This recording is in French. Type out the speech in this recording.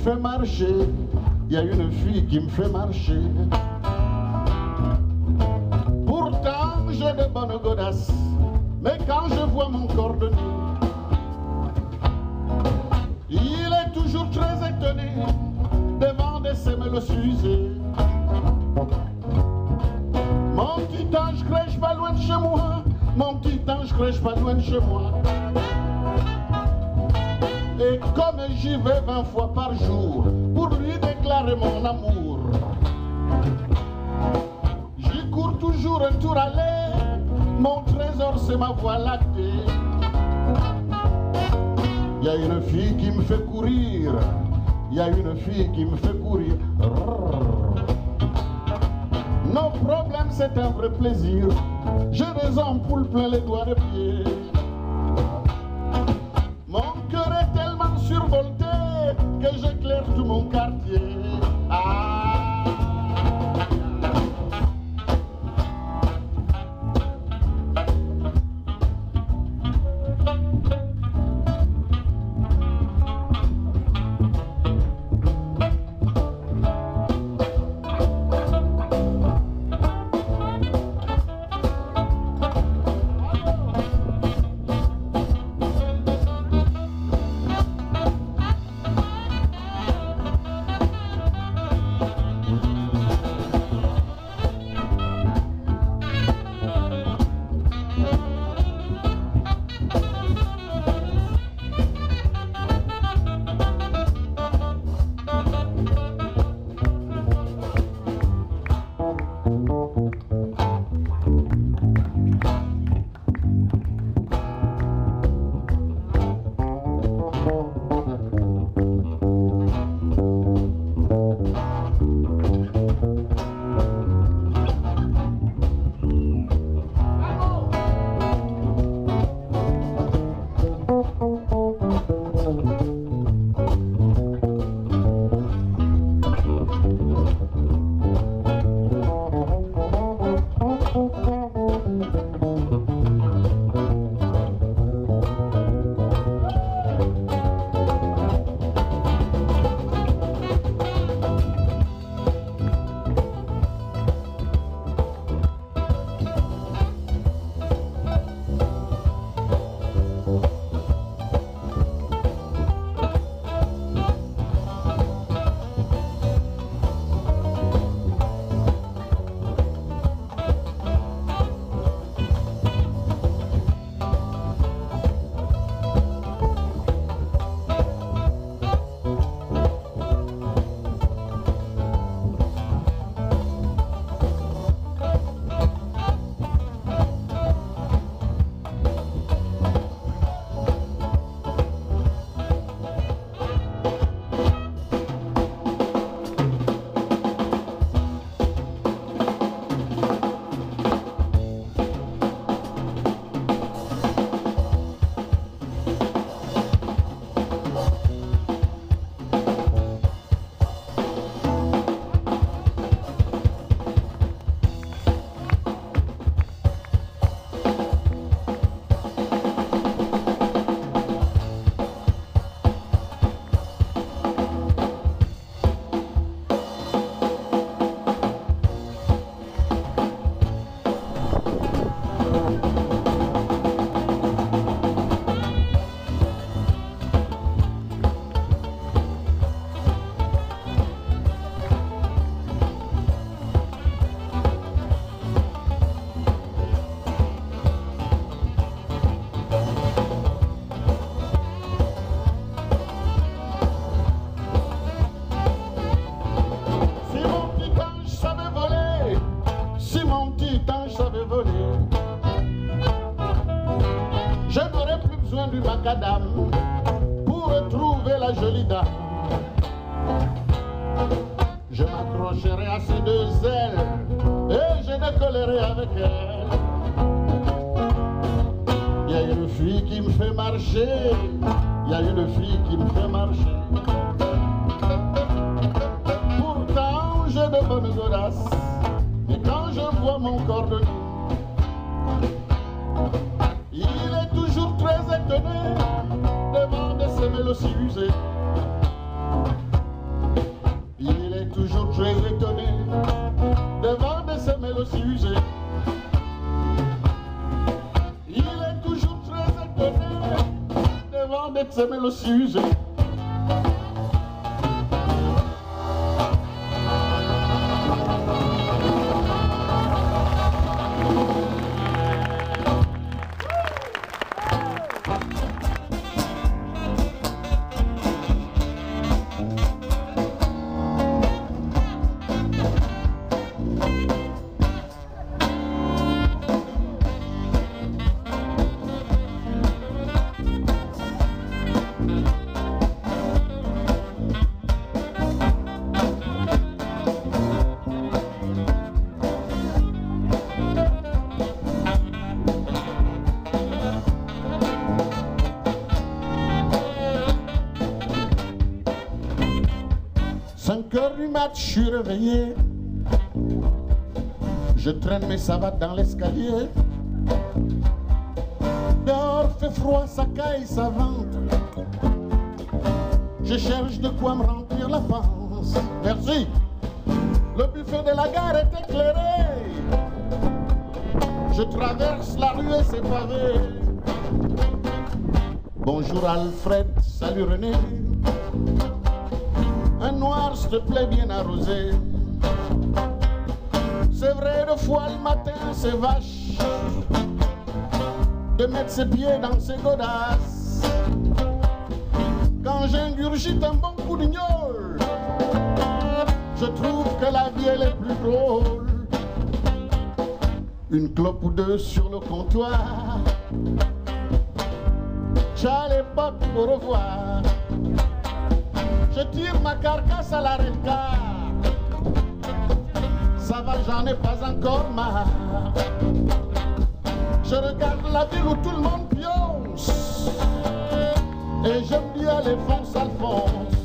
fait marcher, il y a une fille qui me fait marcher. Pourtant, j'ai de bonnes godasses, mais quand je vois mon cordonnier, il est toujours très étonné devant des semelles usées. Mon petit ange crèche pas loin de chez moi, mon petit ange crèche pas loin de chez moi. Et comme j'y vais vingt fois par jour pour lui déclarer mon amour, j'y cours toujours un tour l'air, mon trésor c'est ma voie lactée. Y a une fille qui me fait courir, il y a une fille qui me fait courir. Nos problèmes c'est un vrai plaisir, j'ai des ampoules plein les doigts de pied. Que j'éclaire du macadam pour retrouver la jolie dame. Je m'accrocherai à ses deux ailes et je décollerai avec elle. Il y a une fille qui me fait marcher, il y a une fille qui me fait marcher. Pourtant j'ai de bonnes audaces Et quand je vois mon cordonnier Il tenez, demandez ces mélos si. Il est toujours très étonné, Devant ces mélos si usés. Il est toujours très étonné, Devant ces mélos si usés. Le sujet. je suis réveillé. Je traîne mes savates dans l'escalier. Dehors fait froid, ça caille, ça vente. Je cherche de quoi me remplir la panse. Merci. Le buffet de la gare est éclairé. Je traverse la rue et c'est pavé. Bonjour Alfred, salut René noir, s'il te plaît, bien arrosé. C'est vrai, de fois le matin, c'est vache de mettre ses pieds dans ses godasses. Quand j'ingurgite un bon coup d'ignole, je trouve que la vie elle est plus drôle. Une clope ou deux sur le comptoir. Ciao les potes, au revoir. Je tire ma carcasse à la car Ça va, j'en ai pas encore marre. Je regarde la ville où tout le monde pionce. Et j'aime bien les fonce Alphonse.